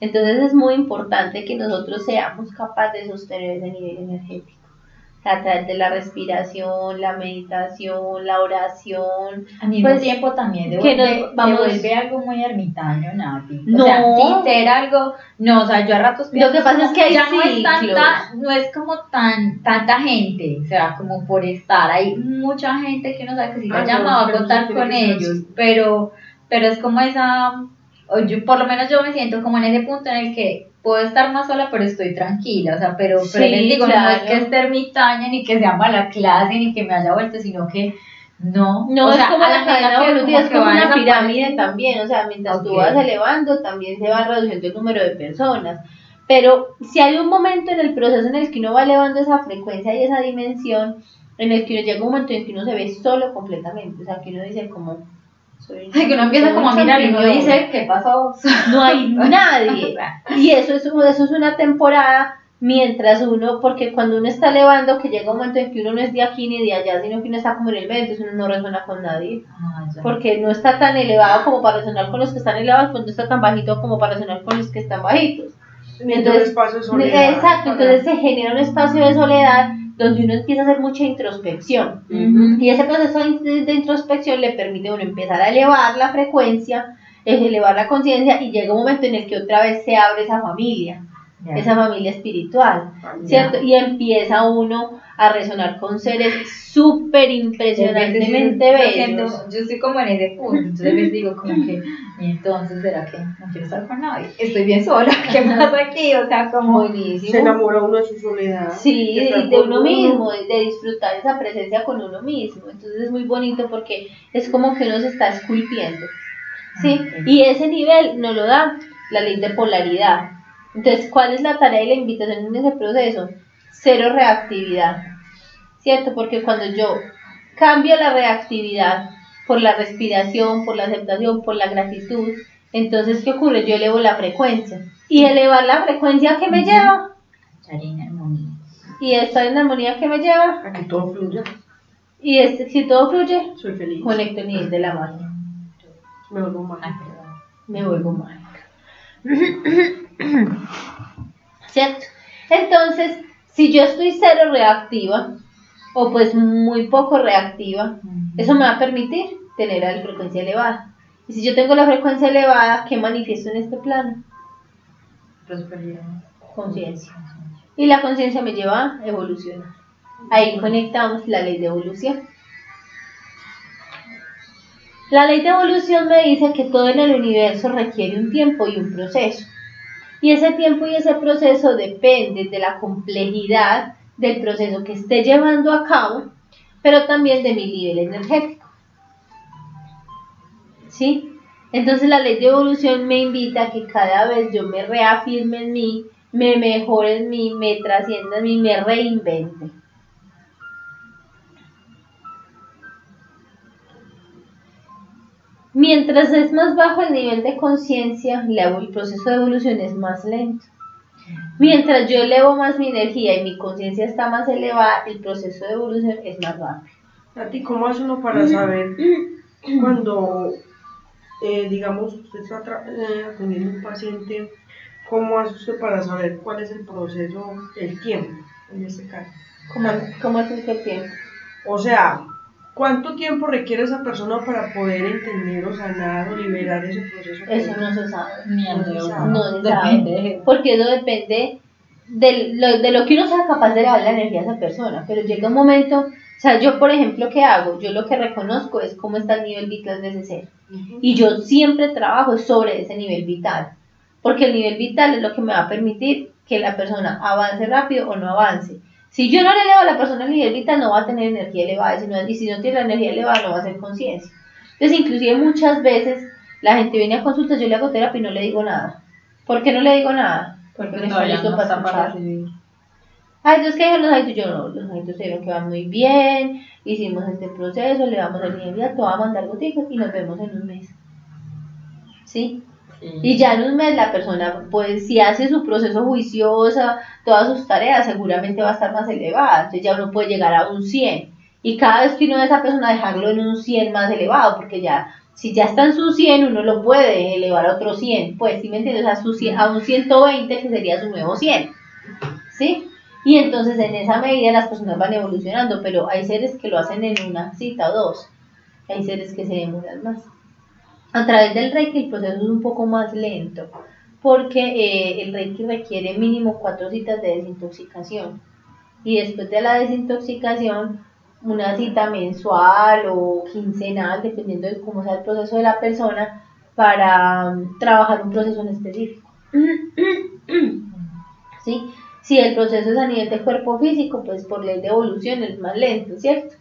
Entonces es muy importante que nosotros seamos capaces de sostener ese nivel energético. A través de la respiración, la meditación, la oración. Al mismo Pues, tiempo también que devuelve, nos vamos- devuelve algo muy ermitaño, Nati. No. O sea, sin ser algo, no, o sea, yo a ratos Lo que pasa es que hay ya no es tanta, no es como tan, tanta gente, o sea, como por estar, hay mucha gente que uno sabe que si Ah, la no, llama va a tiene con que ellos, pero, pero es como esa, o yo, por lo menos yo me siento como en ese punto en el que puedo estar más sola, pero estoy tranquila, o sea, pero, pero les digo, no es que esté ermitaña, ni que sea mala clase, ni que me haya vuelto, sino que no, No o es sea, como a la cadena evolutiva, es como una pirámide también. O sea, mientras tú Ok. vas elevando, también se va reduciendo el número de personas. Pero si hay un momento en el proceso en el que uno va elevando esa frecuencia y esa dimensión, en el que uno llega un momento en que uno se ve solo completamente. O sea, que uno dice como... Soy, Ay, que uno empieza como a mirar y uno dice, ¿qué pasó? [LAUGHS] no hay nadie. Y eso es, eso es una temporada mientras uno, porque cuando uno está elevando, que llega un momento en que uno no es de aquí ni de allá, sino que uno está como en el medio, entonces uno no resuena con nadie. Ah. Porque no está tan elevado como para resonar con los que están elevados, pues no está tan bajito como para resonar con los que están bajitos. Entonces, Entonces, espacio de soledad Exacto, entonces se genera un espacio de soledad donde uno empieza a hacer mucha introspección. Y ese proceso de, introspección le permite a uno empezar a elevar la frecuencia, elevar la conciencia y llega un momento en el que otra vez se abre esa familia, esa familia espiritual, ¿cierto? Y empieza uno a resonar con seres súper impresionantemente Yo bellos. siento- Yo estoy como en ese punto, entonces les digo como que, [LAUGHS] y entonces, ¿será que no quiero estar con nadie? Estoy bien sola, [LAUGHS] ¿qué pasa aquí? O sea, como... Buenísimo. se enamora uno de su soledad. Sí, de de, uno mismo, de, de disfrutar esa presencia con uno mismo. Entonces es muy bonito porque es como que uno se está esculpiendo. ¿sí? Ok. Y ese nivel no lo da la ley de polaridad. Entonces, ¿cuál es la tarea y la invitación en ese proceso? Cero reactividad. ¿Cierto? Porque cuando yo cambio la reactividad por la respiración, por la aceptación, por la gratitud, entonces, ¿qué ocurre? Yo elevo la frecuencia. Y elevar la frecuencia que me lleva Charina, armonía. y estar en armonía que me lleva. A que todo fluya. Y este, si todo fluye, Soy feliz. conecto el nivel de la magia. Me vuelvo. Ay, perdón. Me vuelvo mágica. [COUGHS] ¿Cierto? Entonces, si yo estoy cero reactiva, o pues muy poco reactiva, eso me va a permitir tener la frecuencia elevada. Y si yo tengo la frecuencia elevada, ¿qué manifiesto en este plano? Prosperidad. Conciencia. Y la conciencia me lleva a evolucionar. Ahí conectamos la ley de evolución. La ley de evolución me dice que todo en el universo requiere un tiempo y un proceso. Y ese tiempo y ese proceso depende de la complejidad del proceso que esté llevando a cabo, pero también de mi nivel energético. ¿Sí? Entonces la ley de evolución me invita a que cada vez yo me reafirme en mí, me mejore en mí, me trascienda en mí, me reinvente. Mientras es más bajo el nivel de conciencia, el proceso de evolución es más lento. Mientras yo elevo más mi energía y mi conciencia está más elevada, el proceso de evolución es más rápido. A ti, ¿cómo hace uno para saber [CLEARS THROAT] cuando, eh, digamos, usted está eh, atendiendo a un paciente, cómo hace usted para saber cuál es el proceso, el tiempo, en este caso? ¿Cómo, cómo es el tiempo? O sea, ¿cuánto tiempo requiere esa persona para poder entender o sanar o liberar ese proceso? Eso no se sabe. Ni No se sabe. No se Depende Porque eso depende de lo, de lo que uno sea capaz de dar la energía a esa persona. Pero llega un momento, o sea, yo por ejemplo, ¿qué hago? Yo lo que reconozco es cómo está el nivel vital de ese ser. Y yo siempre trabajo sobre ese nivel vital. Porque el nivel vital es lo que me va a permitir que la persona avance rápido o no avance. Si yo no le elevo a la persona el nivel vital, no va a tener energía elevada. Y si no, y si no tiene la energía elevada, no va a hacer conciencia. Entonces, inclusive muchas veces la gente viene a consultas, yo le hago terapia y no le digo nada. ¿Por qué no le digo nada? Porque no todavía listo no para está para recibir. Ay, entonces, ¿qué dijeron los hábitos? Yo no, los hábitos dijeron que van muy bien, hicimos este proceso, le damos el nivel te voy a mandar goticas y nos vemos en un mes. ¿Sí? Y ya en un mes la persona, pues si hace su proceso juiciosa, todas sus tareas, seguramente va a estar más elevada. Entonces ya uno puede llegar a un 100. Y cada vez que uno ve a esa persona, dejarlo en un 100 más elevado, porque ya, si ya está en su 100, uno lo puede elevar a otro 100. Pues, ¿sí me entiendes? A, su 100 a un 120, que sería su nuevo 100. ¿Sí? Y entonces en esa medida las personas van evolucionando, pero hay seres que lo hacen en una cita o dos. Hay seres que se demoran más. A través del Reiki el proceso es un poco más lento, porque eh, el Reiki requiere mínimo cuatro citas de desintoxicación. Y después de la desintoxicación, una cita mensual o quincenal, dependiendo de cómo sea el proceso de la persona, para mm, trabajar un proceso en específico. [CLEARS THROAT] ¿Sí? Si el proceso es a nivel de cuerpo físico, pues por ley de evolución es más lento, ¿cierto?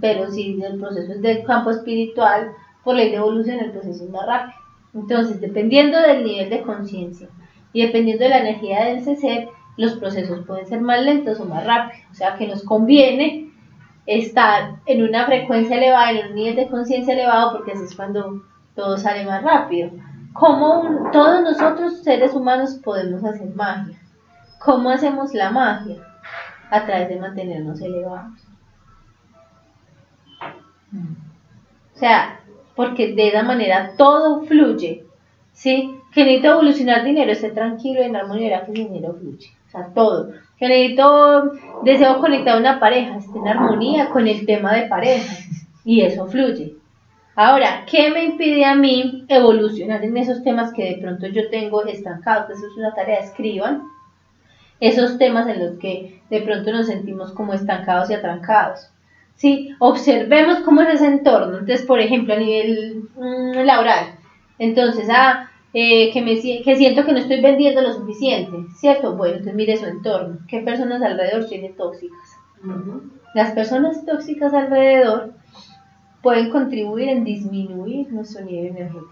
Pero si el proceso es del campo espiritual, por ley de evolución el proceso es más rápido. Entonces, dependiendo del nivel de conciencia y dependiendo de la energía de ese ser, los procesos pueden ser más lentos o más rápidos. O sea que nos conviene estar en una frecuencia elevada, en un nivel de conciencia elevado, porque así es cuando todo sale más rápido. Como un- todos nosotros, seres humanos, podemos hacer magia. ¿Cómo hacemos la magia? A través de mantenernos elevados. O sea, porque de esa manera todo fluye. ¿Sí? Que necesito evolucionar dinero, esté tranquilo y en armonía, que el dinero fluye. O sea, todo. Que necesito, deseo conectar a una pareja, esté en armonía con el tema de pareja. Y eso fluye. Ahora, ¿qué me impide a mí evolucionar en esos temas que de pronto yo tengo estancados? Eso es una tarea, escriban esos temas en los que de pronto nos sentimos como estancados y atrancados. ¿Sí? Observemos cómo es ese entorno. Entonces, por ejemplo, a nivel mm, laboral, entonces, ah, eh, que, me, que siento que no estoy vendiendo lo suficiente, ¿cierto? Bueno, entonces mire su entorno. ¿Qué personas alrededor tienen tóxicas? Las personas tóxicas alrededor pueden contribuir en disminuir nuestro nivel energético,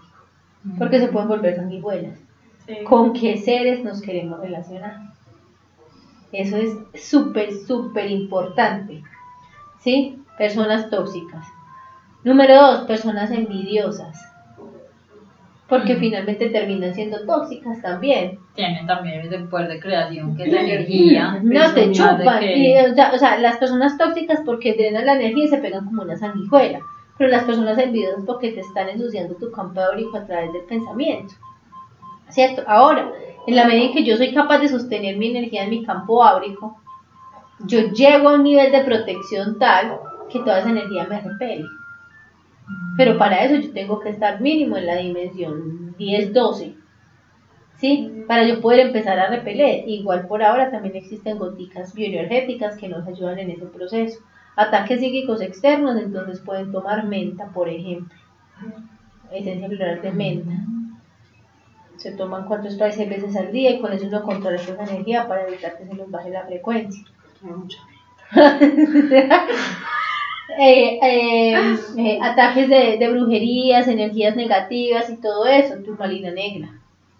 porque se pueden volver sanguijuelas. Sí. ¿Con qué seres nos queremos relacionar? Eso es súper, súper importante. ¿Sí? Personas tóxicas. Número dos, personas envidiosas. porque Mm. finalmente terminan siendo tóxicas también. Tienen también ese poder de creación, que es la energía. No te me hace chupan. que- Y, o, sea, o sea, las personas tóxicas porque drenan la energía y se pegan como una sanguijuela. Pero las personas envidiosas porque te están ensuciando tu campo áurico a través del pensamiento. ¿Cierto? Ahora, en la medida en que yo soy capaz de sostener mi energía en mi campo áurico, yo llego a un nivel de protección tal que toda esa energía me repele. Pero para eso yo tengo que estar mínimo en la dimensión 10-12. ¿Sí? Para yo poder empezar a repeler. Igual por ahora también existen goticas bioenergéticas que nos ayudan en ese proceso. Ataques psíquicos externos, entonces pueden tomar menta, por ejemplo. Esencia floral de menta. Se toman cuatro sprays seis veces al día y con eso uno controla esa energía para evitar que se nos baje la frecuencia. Mucha- [LAUGHS] Eh, eh, eh, ataques de, de brujerías, energías negativas y todo eso, turmalina negra.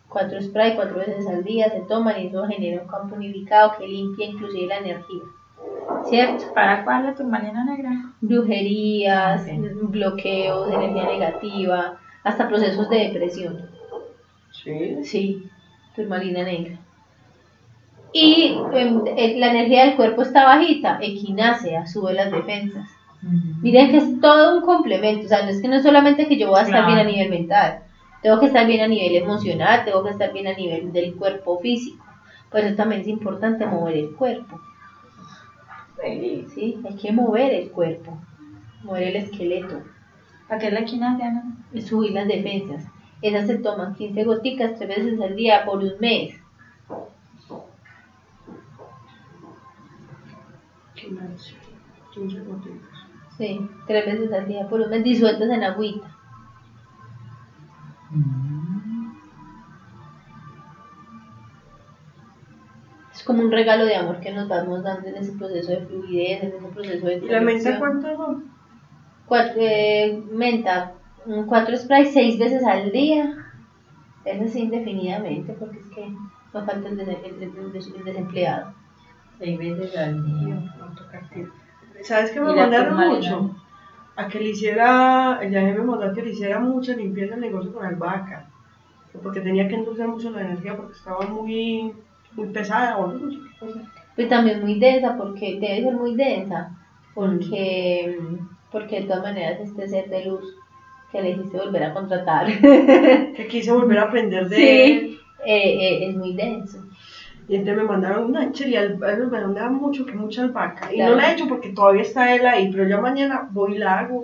Cuatro spray cuatro veces al día se toman y eso genera un campo unificado que limpia inclusive la energía. ¿Cierto? ¿Para cuál la turmalina negra? Brujerías, bloqueos, energía negativa, hasta procesos de depresión. Sí. Sí, turmalina negra. Y em, eh, la energía del cuerpo está bajita, equinácea, sube las defensas. Miren que es todo un complemento, o sea, no es que no es solamente que yo voy a estar Claro. bien a nivel mental, tengo que estar bien a nivel emocional, tengo que estar bien a nivel del cuerpo físico, por eso también es importante mover el cuerpo, ¿sí? Hay que mover el cuerpo, mover el esqueleto, ¿Para qué es la equinacia, no? subir las defensas. Esas se toman 15 goticas tres veces al día por un mes. Qué más. 15 gotitas. Sí, tres veces al día por un mes disueltas en agüita. Es como un regalo de amor que nos vamos dando en ese proceso de fluidez, en ese proceso de ¿Y la menta cuántos son? Cuatro, eh, menta, mm, cuatro sprays seis veces al día. Eso sí, indefinidamente, porque es que no falta el, des- el- el- el- el desempleado. Seis veces al día. ¿Sabes qué me mandaron mucho? A que le hiciera, el viaje me mandó a que le hiciera mucha limpieza al negocio con albahaca. que Porque tenía que endulzar mucho la energía porque estaba muy, muy pesada o no sé qué cosa. Pues también muy densa, porque debe ser muy densa, porque, porque de todas maneras este ser de luz que le hiciste volver a contratar, Que quise volver a aprender de [LAUGHS] él. sí, eh, eh, es muy denso. Y entonces me mandaron una chile, al- me mandaban mucho, que mucha albahaca. Y Claro. no la he hecho porque todavía está él ahí, pero ya mañana voy y la hago.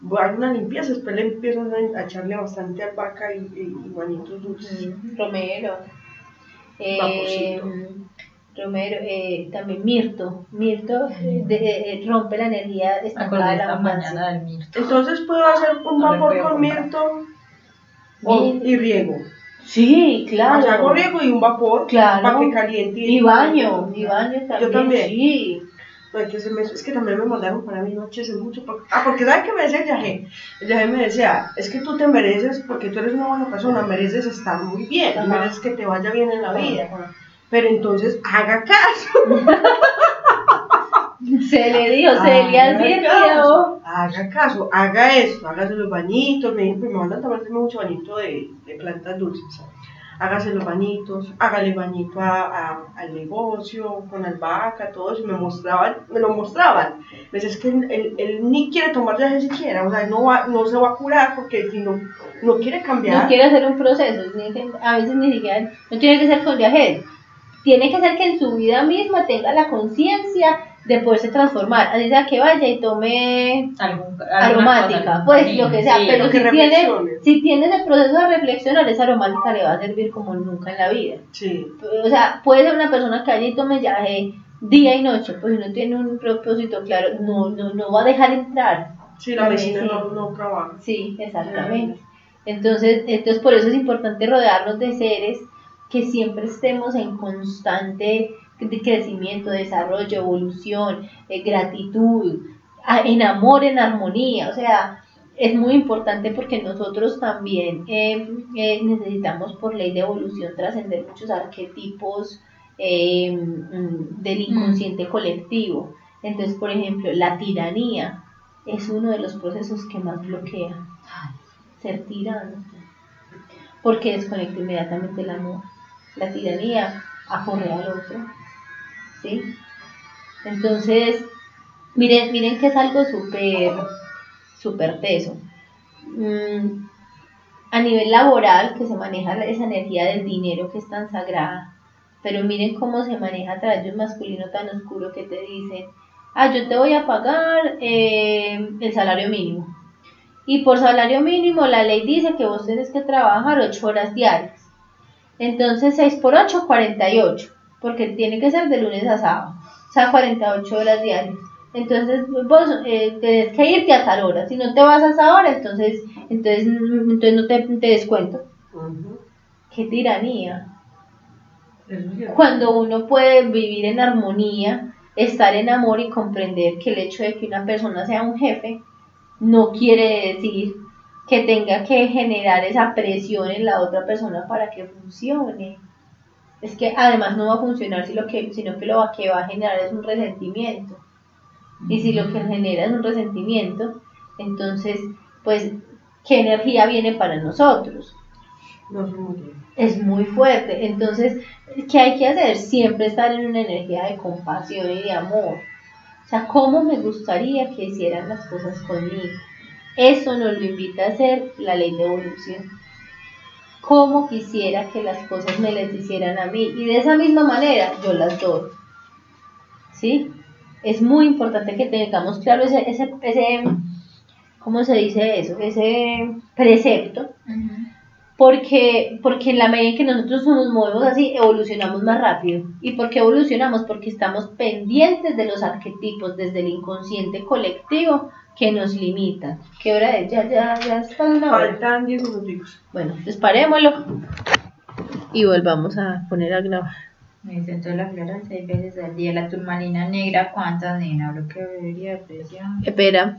Voy a hacer una limpieza, después le empiezo a echarle bastante albahaca y, y, y manitos dulces. Romero, eh. Romero, eh, también Mirto, Mirto eh, de- eh, rompe la energía estancada de la mañana del mirto. Entonces puedo hacer un No vapor con comprar. mirto o- Mir- y riego. Sí, claro. Riego y un vapor Claro. para que caliente. Y baño, y baño también. Yo también. Sí. No, es que, se me- es que también me mandaron para mí noches es mucho. por- ah, porque ¿sabes qué me decía el viaje? El viaje me decía, es que tú te mereces, porque tú eres una buena persona, mereces estar muy bien, Ajá. mereces que te vaya bien en la vida. Pero entonces, haga caso. [LAUGHS] Se le dio, se le caso, Haga caso, haga esto, hágase los bañitos, me, me mandan también hacerme mucho bañito de, de plantas dulces. Hágase los bañitos, hágale bañito a, al negocio, con albahaca, todo eso, me mostraban, me lo mostraban. Me es que él, ni quiere tomar ya siquiera, o sea, no, va, no se va a curar porque si no, no quiere cambiar. No quiere hacer un proceso, a veces ni siquiera, no tiene que ser con viajes. Tiene que ser que en su vida misma tenga la conciencia de poderse transformar. Así sea que vaya y tome Algún, aromática, cosa, pues sí, lo que sea, sí. pero que si tiene, si tiene ese proceso de reflexionar, esa aromática le va a servir como nunca en la vida. Sí, O sea, puede ser una persona que allí tome viaje día y noche, pues si no tiene un propósito claro, no, no, no va a dejar entrar. sí, la medicina. no, no trabaja. Sí, exactamente. Entonces, entonces, por eso es importante rodearnos de seres que siempre estemos en constante de crecimiento, desarrollo, evolución, eh, gratitud, en amor, en armonía. O sea, es muy importante porque nosotros también eh, eh, necesitamos por ley de evolución trascender muchos arquetipos eh, mm, del inconsciente colectivo. Entonces, por ejemplo, la tiranía es uno de los procesos que más bloquea ser tirano. porque desconecta inmediatamente el amor. La tiranía aporrea al otro. ¿Sí? Entonces, miren, miren que es algo súper, súper teso. Mm, a nivel laboral, que se maneja esa energía del dinero que es tan sagrada, pero miren cómo se maneja a de un masculino tan oscuro que te dicen, ah, yo te voy a pagar eh, el salario mínimo. Y por salario mínimo la ley dice que vos tenés que trabajar 8 horas diarias. Entonces 6 por 8, 48, porque tiene que ser de lunes a sábado, o sea, 48 horas diarias. Entonces vos eh, tenés que irte a tal hora, si no te vas a esa hora, entonces, entonces, entonces no te, te descuento. Qué tiranía. Cuando uno puede vivir en armonía, estar en amor y comprender que el hecho de que una persona sea un jefe no quiere decir que tenga que generar esa presión en la otra persona para que funcione. Es que además no va a funcionar si lo que, sino que lo que va a generar es un resentimiento. Y si lo que genera es un resentimiento, entonces, pues, ¿qué energía viene para nosotros? Es muy fuerte. Entonces, ¿qué hay que hacer? Siempre estar en una energía de compasión y de amor. O sea, ¿cómo me gustaría que hicieran las cosas conmigo? Eso nos lo invita a hacer la ley de evolución. ¿Cómo quisiera que las cosas me las hicieran a mí? Y de esa misma manera yo las doy. ¿Sí? Es muy importante que tengamos claro ese, ese, ese ¿cómo se dice eso? Ese precepto porque, porque en la medida en que nosotros nos movemos así, evolucionamos más rápido. ¿Y por qué evolucionamos? Porque estamos pendientes de los arquetipos desde el inconsciente colectivo que nos limitan. ¿Qué hora es? Ya, ya, ya está una hora. Faltan 10 minuticos. Bueno, parémoslo y volvamos a poner a grabar. Me dicen toda la flora seis veces al día. La turmalina negra, ¿cuántas, nena? Lo que debería apreciar. Espera.